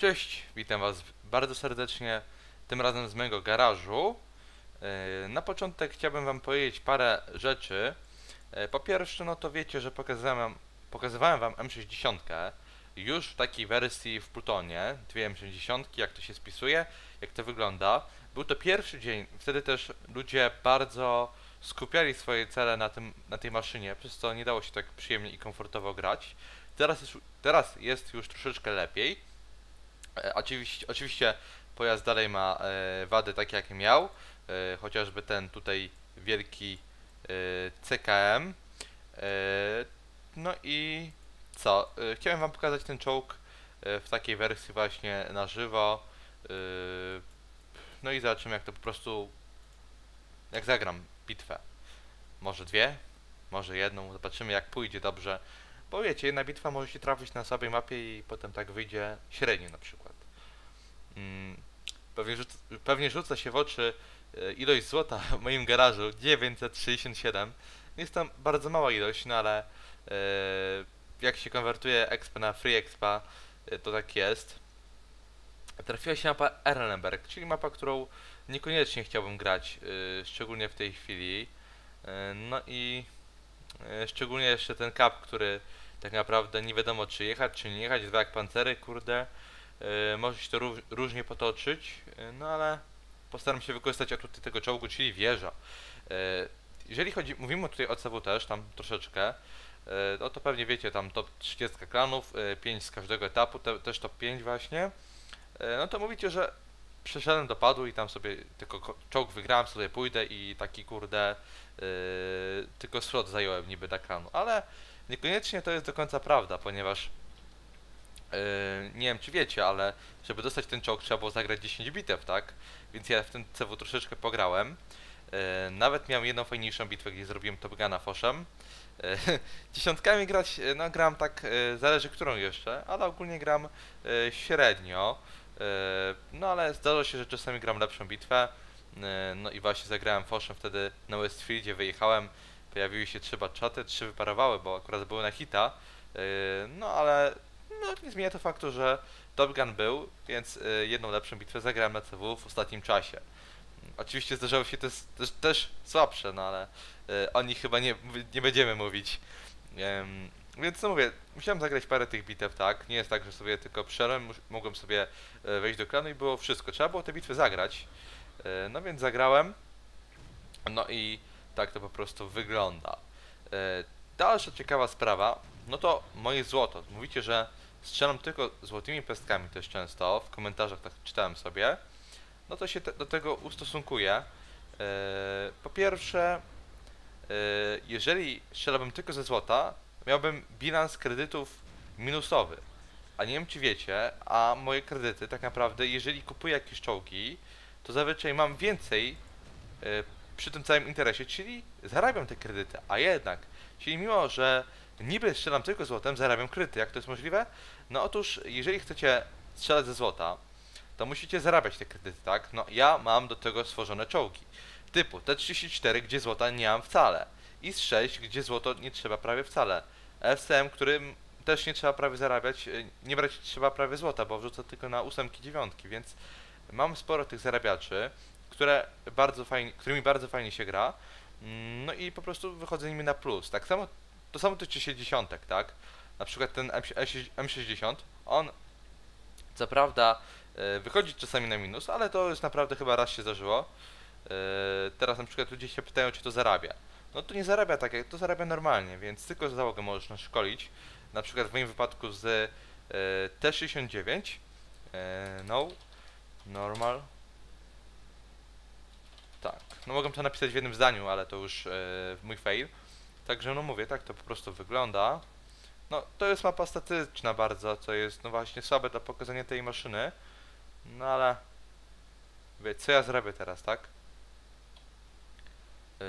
Cześć, witam Was bardzo serdecznie, tym razem z mojego garażu. Yy, Na początek chciałbym Wam powiedzieć parę rzeczy. Yy, Po pierwsze, no to wiecie, że pokazywałem, pokazywałem Wam M60 już w takiej wersji w Plutonie, dwie M60, jak to się spisuje, jak to wygląda. Był to pierwszy dzień, wtedy też ludzie bardzo skupiali swoje cele na, tym, na tej maszynie, przez co nie dało się tak przyjemnie i komfortowo grać. Teraz jest, teraz jest już troszeczkę lepiej. E, Oczywiście, oczywiście pojazd dalej ma e, wady takie jakie miał, e, chociażby ten tutaj wielki CKM. No i co? Chciałem wam pokazać ten czołg w takiej wersji właśnie na żywo. No i zobaczymy jak to po prostu jak zagram bitwę. Może dwie, może jedną, zobaczymy jak pójdzie dobrze. Bo wiecie, jedna bitwa może się trafić na sobie mapie i potem tak wyjdzie średnio na przykład. Mm, pewnie, rzuc pewnie rzuca się w oczy e, ilość złota w moim garażu 967. Jest tam bardzo mała ilość, no ale e, jak się konwertuje expa na free expa, e, to tak jest. Trafiła się mapa Erlenberg, czyli mapa, którą niekoniecznie chciałbym grać, e, szczególnie w tej chwili. No i szczególnie jeszcze ten kap, który tak naprawdę nie wiadomo czy jechać, czy nie jechać, dwa jak pancery, kurde. Yy, może się to ró różnie potoczyć, yy, no ale postaram się wykorzystać atuty tego czołgu, czyli wieża. Jeżeli chodzi, mówimy tutaj o CW też, tam troszeczkę, no to pewnie wiecie, tam top 30 klanów, yy, 5 z każdego etapu, te, też top 5 właśnie. No to mówicie, że przeszedłem do padu i tam sobie tylko ko- czołg wygrałem, sobie pójdę i taki kurde, yy, tylko slot zająłem niby dla klanu, ale Niekoniecznie to jest do końca prawda, ponieważ yy, nie wiem czy wiecie, ale żeby dostać ten czołg trzeba było zagrać 10 bitew, tak? Więc ja w ten CW troszeczkę pograłem. Yy, nawet miałem jedną fajniejszą bitwę, gdzie zrobiłem Top Guna Foszem. Yy, dziesiątkami grać, no gram tak, yy, zależy którą jeszcze, ale ogólnie gram yy, średnio. Yy, no ale zdarza się, że czasami gram lepszą bitwę. Yy, no i właśnie zagrałem Foszem wtedy na Westfieldzie, wyjechałem pojawiły się trzy czaty, trzy wyparowały, bo akurat były na hita. Yy, no ale no, nie zmienia to faktu, że Top Gun był, więc jedną lepszą bitwę zagrałem na CW w ostatnim czasie. Oczywiście zdarzały się też, też, też słabsze, no ale o nich chyba nie, nie będziemy mówić. Więc no mówię, musiałem zagrać parę tych bitew, tak? Nie jest tak, że sobie tylko przyszedłem, mus- mogłem sobie yy, wejść do klanu i było wszystko. Trzeba było te bitwy zagrać. Yy, no więc zagrałem. No i tak to po prostu wygląda. E, Dalsza ciekawa sprawa, no to moje złoto. Mówicie, że strzelam tylko złotymi pestkami też często, w komentarzach tak czytałem sobie. No to się te, do tego ustosunkuję. E, Po pierwsze, e, jeżeli strzelałbym tylko ze złota, miałbym bilans kredytów minusowy. A nie wiem czy wiecie, a moje kredyty tak naprawdę, jeżeli kupuję jakieś czołgi, to zazwyczaj mam więcej e, przy tym całym interesie, czyli zarabiam te kredyty, a jednak, czyli mimo, że niby strzelam tylko złotem, zarabiam kredyty. Jak to jest możliwe? No otóż, jeżeli chcecie strzelać ze złota, to musicie zarabiać te kredyty, tak? No ja mam do tego stworzone czołgi. Typu T34, gdzie złota nie mam wcale. I z 6, gdzie złoto nie trzeba prawie wcale. FCM, którym też nie trzeba prawie zarabiać, y, nie brać trzeba prawie złota, bo wrzuca tylko na ósemki, dziewiątki, więc mam sporo tych zarabiaczy które bardzo fajnie, którymi bardzo fajnie się gra. Mm, No i po prostu wychodzę nimi na plus. Tak samo, to samo tyczy się dziesiątek, tak? Na przykład ten M- M60, on co prawda e, wychodzi czasami na minus, ale to już naprawdę chyba raz się zdarzyło. E, Teraz na przykład ludzie się pytają, czy to zarabia. No to nie zarabia tak, jak to zarabia normalnie, więc tylko za załogę możesz naszkolić. Na przykład w moim wypadku z e, T69, e, no, normal, tak, no mogłem to napisać w jednym zdaniu, ale to już e, mój fail. Także no mówię, tak to po prostu wygląda. No to jest mapa statyczna bardzo, co jest no właśnie słabe dla pokazania tej maszyny. No ale... Wie, co ja zrobię teraz, tak? Yy,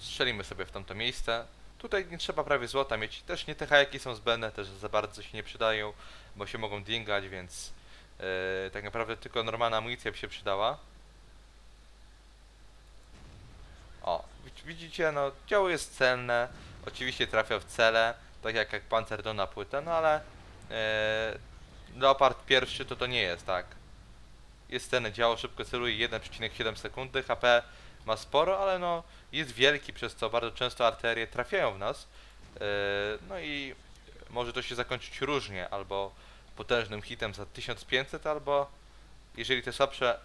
strzelimy sobie w tamto miejsce. Tutaj nie trzeba prawie złota mieć. Też nie te hajaki są zbędne, też za bardzo się nie przydają, bo się mogą dingać, więc yy, tak naprawdę tylko normalna amunicja by się przydała. O, widz- widzicie, no działo jest cenne, oczywiście trafia w cele, tak jak, jak pancer do na płytę, no ale e, Leopard pierwszy to to nie jest, tak. Jest sceny, działo szybko celuje 1,7 sekundy, HP ma sporo, ale no jest wielki, przez co bardzo często arterie trafiają w nas. Yy, no i może to się zakończyć różnie, albo potężnym hitem za 1500, albo jeżeli te słabsze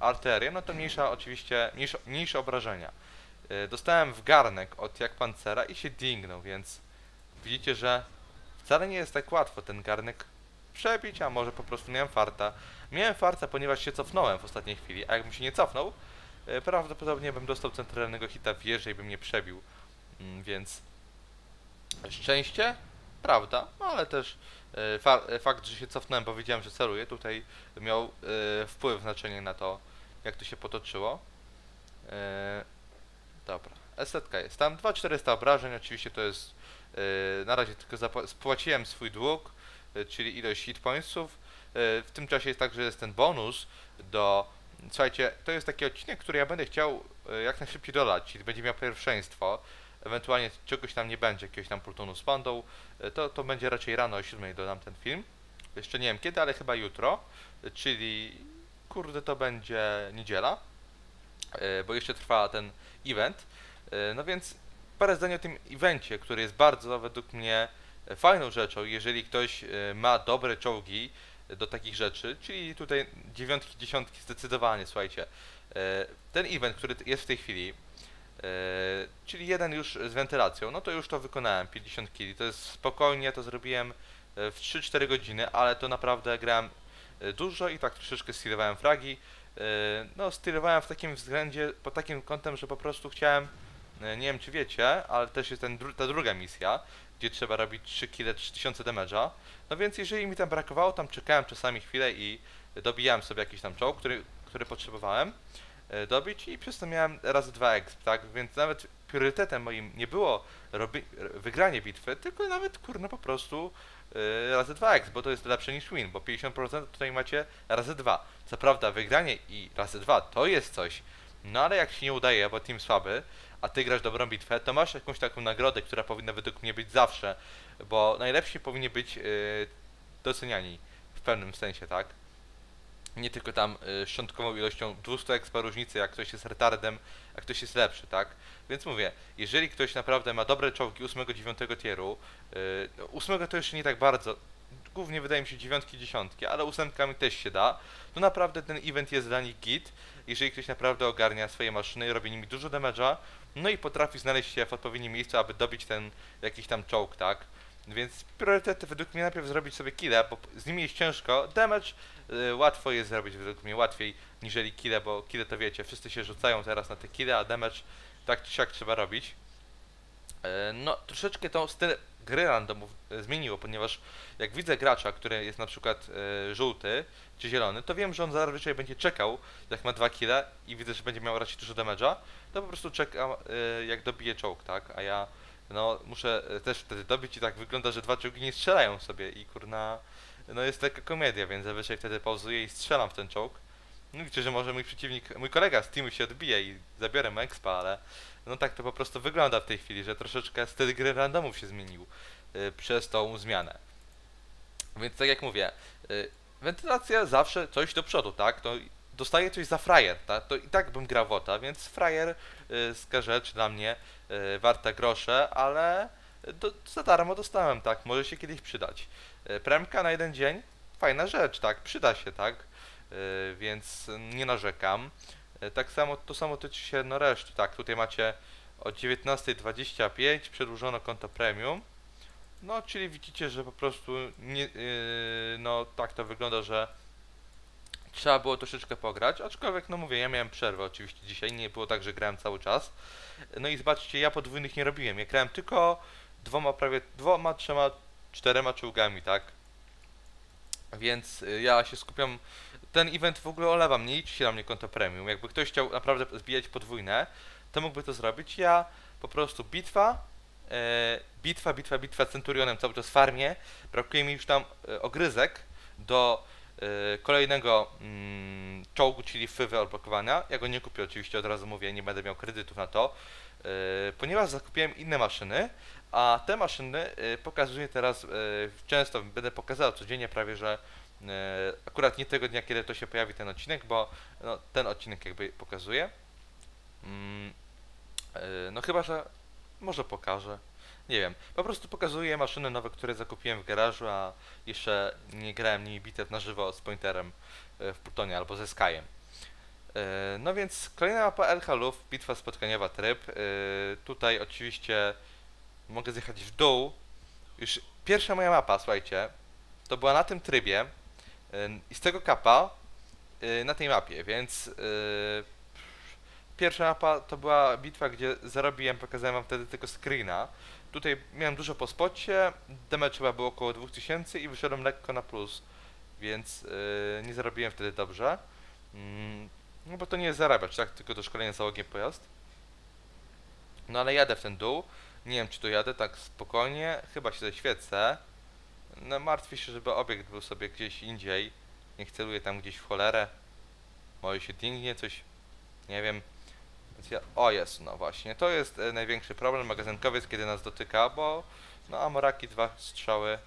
arterie, no to mniejsza oczywiście, mniejsze, mniejsze obrażenia. Yy, dostałem w garnek od jak pancera i się dingnął, więc widzicie, że wcale nie jest tak łatwo ten garnek przebić, a może po prostu miałem farta. Miałem farta, ponieważ się cofnąłem w ostatniej chwili, a jakbym się nie cofnął, prawdopodobnie bym dostał centralnego hita w i bym nie przebił. Yy, więc szczęście, prawda, no ale też e, fa e, fakt, że się cofnąłem, bo wiedziałem, że celuję, tutaj miał e, wpływ, znaczenie na to, jak to się potoczyło. E, dobra, estetka jest tam, 2400 obrażeń, oczywiście to jest, e, na razie tylko spłaciłem swój dług, e, czyli ilość hit pointsów. E, w tym czasie jest tak, że jest ten bonus do Słuchajcie, to jest taki odcinek, który ja będę chciał e, jak najszybciej dodać, czyli będzie miał pierwszeństwo ewentualnie czegoś tam nie będzie, jakiegoś tam plutonu z e, to, to będzie raczej rano o 7 dodam ten film. Jeszcze nie wiem kiedy, ale chyba jutro, e, czyli kurde to będzie niedziela, bo jeszcze trwa ten event. No więc parę zdań o tym evencie, który jest bardzo według mnie fajną rzeczą, jeżeli ktoś ma dobre czołgi do takich rzeczy, czyli tutaj dziewiątki, dziesiątki zdecydowanie, słuchajcie. Ten event, który jest w tej chwili, E, czyli jeden już z wentylacją, no to już to wykonałem, 50 kg. To jest spokojnie, to zrobiłem e, w 3-4 godziny, ale to naprawdę grałem e, dużo i tak troszeczkę stylowałem fragi. No, stylowałem w takim względzie, pod takim kątem, że po prostu chciałem, nie wiem czy wiecie, ale też jest ten, ta druga misja, gdzie trzeba robić 3 kg 3000 damage'a. No więc jeżeli mi tam brakowało, tam czekałem czasami chwilę i dobijałem sobie jakiś tam czołg, który, który potrzebowałem. E, dobić i przez to miałem razy dwa exp, tak? Więc nawet priorytetem moim nie było wygranie bitwy, tylko nawet kurno po prostu yy, razy dwa exp, bo to jest lepsze niż win, bo 50% tutaj macie razy dwa. Co prawda wygranie i razy dwa to jest coś, no ale jak się nie udaje, bo team słaby, a ty grasz dobrą bitwę, to masz jakąś taką nagrodę, która powinna według mnie być zawsze, bo najlepsi powinni być yy, doceniani w pewnym sensie, tak? nie tylko tam y, szczątkową ilością 200 expa różnicy, jak ktoś jest retardem, a ktoś jest lepszy, tak? Więc mówię, jeżeli ktoś naprawdę ma dobre czołgi 8-9 tieru, y, 8 to jeszcze nie tak bardzo, głównie wydaje mi się dziewiątki, dziesiątki, ale ósemkami też się da, to naprawdę ten event jest dla nich git, jeżeli ktoś naprawdę ogarnia swoje maszyny, robi nimi dużo damage'a, no i potrafi znaleźć się w odpowiednim miejscu, aby dobić ten jakiś tam czołg, tak? Więc priorytety według mnie najpierw zrobić sobie kile, bo z nimi jest ciężko. Damage y, łatwo jest zrobić według mnie łatwiej niżeli kile, bo kile to wiecie, wszyscy się rzucają teraz na te kile, a damage tak czy siak trzeba robić. Y, no, troszeczkę to styl gry randomów y, zmieniło, ponieważ jak widzę gracza, który jest na przykład y, żółty czy zielony, to wiem, że on zazwyczaj będzie czekał, jak ma dwa kile i widzę, że będzie miał raczej dużo damage'a, to po prostu czekam, y, jak dobije czołg, tak? A ja no muszę e, też wtedy dobić i tak wygląda, że dwa czołgi nie strzelają sobie i kurna, no jest taka komedia, więc zazwyczaj wtedy pauzuję i strzelam w ten czołg. No liczę, że może mój przeciwnik, mój kolega z teamu się odbije i zabiorę mu expa, ale no tak to po prostu wygląda w tej chwili, że troszeczkę styl gry randomów się zmienił y, przez tą zmianę. Więc tak jak mówię, y, wentylacja zawsze coś do przodu, tak? To dostaję coś za frajer, tak? To i tak bym grał wota, więc frajer y, rzecz dla mnie y, warta grosze, ale do, za darmo dostałem, tak? Może się kiedyś przydać. Y, premka na jeden dzień, fajna rzecz, tak? Przyda się, tak? Y, więc nie narzekam. Y, tak samo, to samo tyczy się no reszty, tak? Tutaj macie o 19.25 przedłużono konto premium. No, czyli widzicie, że po prostu nie, yy, no tak to wygląda, że trzeba było troszeczkę pograć, aczkolwiek no mówię, ja miałem przerwę oczywiście dzisiaj, nie było tak, że grałem cały czas. No i zobaczcie, ja podwójnych nie robiłem, ja grałem tylko dwoma, prawie dwoma, trzema, czterema czołgami, tak? Więc y, ja się skupiam, ten event w ogóle olewam, nie liczy się na mnie konto premium, jakby ktoś chciał naprawdę zbijać podwójne, to mógłby to zrobić, ja po prostu bitwa, e, bitwa, bitwa, bitwa Centurionem cały czas farmie, brakuje mi już tam e, ogryzek do Y, kolejnego mm, czołgu, czyli FYWY odblokowania. Ja go nie kupię oczywiście, od razu mówię, nie będę miał kredytów na to, ponieważ zakupiłem inne maszyny, a te maszyny pokazuję teraz, często będę pokazał codziennie prawie, że akurat nie tego dnia, kiedy to się pojawi ten odcinek, bo no, ten odcinek jakby pokazuje. Mm, yy, no chyba, że może pokażę. Nie wiem. Po prostu pokazuję maszyny nowe, które zakupiłem w garażu, a jeszcze nie grałem nimi bitew na żywo z pointerem e, w Plutonie albo ze Skyem. E, No więc kolejna mapa El bitwa spotkaniowa tryb. E, Tutaj oczywiście mogę zjechać w dół. Już pierwsza moja mapa, słuchajcie, to była na tym trybie e, i z tego kapa e, na tej mapie, więc e, pierwsza mapa to była bitwa, gdzie zarobiłem, pokazałem wam wtedy tylko screena. Tutaj miałem dużo po spocie, damage chyba było około 2000 i wyszedłem lekko na plus, więc nie zarobiłem wtedy dobrze. Mm, no bo to nie jest zarabiać, tak? Tylko to szkolenie załogiem pojazd. No ale jadę w ten dół. Nie wiem czy tu jadę tak spokojnie, chyba się zaświecę. No martwię się, żeby obiekt był sobie gdzieś indziej. Niech celuje tam gdzieś w cholerę. Może się dingnie coś, nie wiem. Ja, o jest, no właśnie, to jest e, największy problem magazynkowiec, kiedy nas dotyka, bo no Amoraki dwa strzały,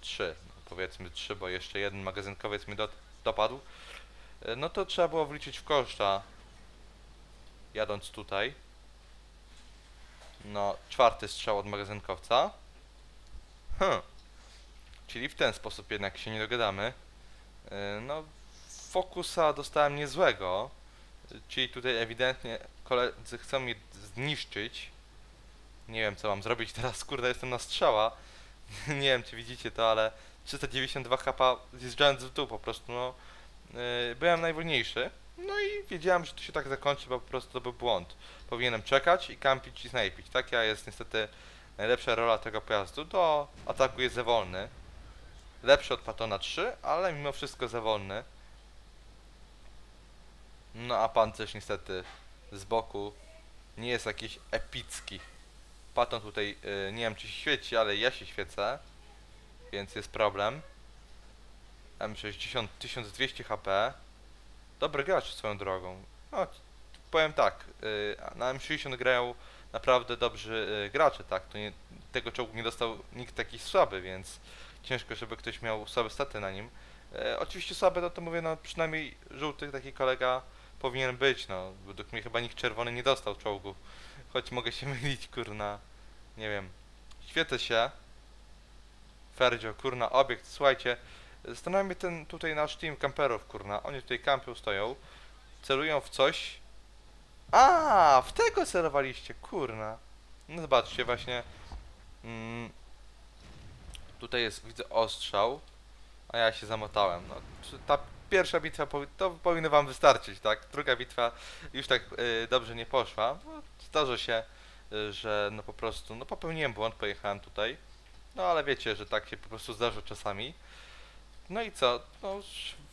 trzy, no, powiedzmy trzy, bo jeszcze jeden magazynkowiec mi do, dopadł. E, No to trzeba było wliczyć w koszta, jadąc tutaj. No, czwarty strzał od magazynkowca. Hm. Czyli w ten sposób jednak się nie dogadamy. E, No, fokusa dostałem niezłego. Czyli tutaj ewidentnie koledzy chcą mnie zniszczyć. Nie wiem co mam zrobić teraz, kurde jestem na strzała. nie wiem czy widzicie to, ale 392 HP zjeżdżając w dół po prostu, no. Yy, byłem najwolniejszy. No i wiedziałem, że to się tak zakończy, bo po prostu to był błąd. Powinienem czekać i kampić i snajpić. Taka jest niestety najlepsza rola tego pojazdu. Do ataku jest za wolny. Lepszy od Patona 3, ale mimo wszystko za wolny. No a pancerz niestety z boku nie jest jakiś epicki. Paton tutaj, y, nie wiem czy się świeci, ale ja się świecę, więc jest problem. M60 1200 HP. Dobry gracz swoją drogą. No, powiem tak, y, na M60 grają naprawdę dobrzy y, gracze, tak, to nie, tego czołgu nie dostał nikt taki słaby, więc ciężko, żeby ktoś miał słabe staty na nim. E, oczywiście słabe, no to mówię, no przynajmniej żółty taki kolega powinien być, no. Według mnie chyba nikt czerwony nie dostał czołgu. Choć mogę się mylić, kurna. Nie wiem. Świecę się. Ferdzio, kurna, obiekt, słuchajcie. Zastanawia mnie ten tutaj nasz team camperów, kurna. Oni tutaj kampią, stoją. Celują w coś. A, w tego celowaliście, kurna. No zobaczcie, właśnie. Mm, tutaj jest, widzę, ostrzał. A ja się zamotałem. No, ta pierwsza bitwa powi- to powinno wam wystarczyć, tak? Druga bitwa już tak y, dobrze nie poszła. No, zdarza się, y, że no po prostu, no popełniłem błąd, pojechałem tutaj. No ale wiecie, że tak się po prostu zdarza czasami. No i co? No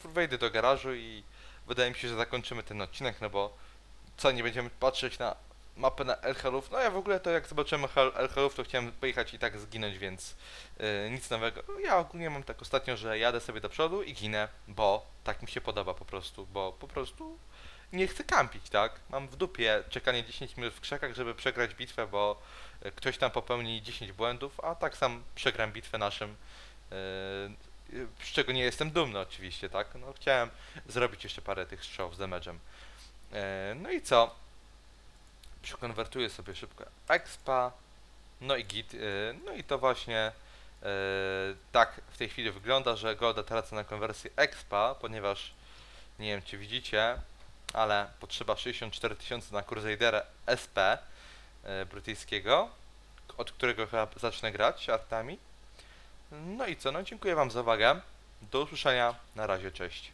wejdę do garażu i wydaje mi się, że zakończymy ten odcinek, no bo co, nie będziemy patrzeć na mapę na El Haluf? No ja w ogóle to jak zobaczyłem Hel- El Haluf, to chciałem pojechać i tak zginąć, więc y, nic nowego. No, ja ogólnie mam tak ostatnio, że jadę sobie do przodu i ginę, bo tak mi się podoba po prostu, bo po prostu nie chcę kampić, tak? Mam w dupie czekanie 10 minut w krzakach, żeby przegrać bitwę, bo y, ktoś tam popełni 10 błędów, a tak sam przegram bitwę naszym. y, y, Z czego nie jestem dumny oczywiście, tak? No chciałem zrobić jeszcze parę tych strzałów z damage'em. E, No i co? Przekonwertuję sobie szybko expa, no i git, e, no i to właśnie e, tak w tej chwili wygląda, że Golda tracę na konwersję expa, ponieważ nie wiem czy widzicie, ale potrzeba 64 tysiące na Crusadera SP e, brytyjskiego, od którego chyba zacznę grać artami. No i co, no dziękuję wam za uwagę, do usłyszenia, na razie, cześć.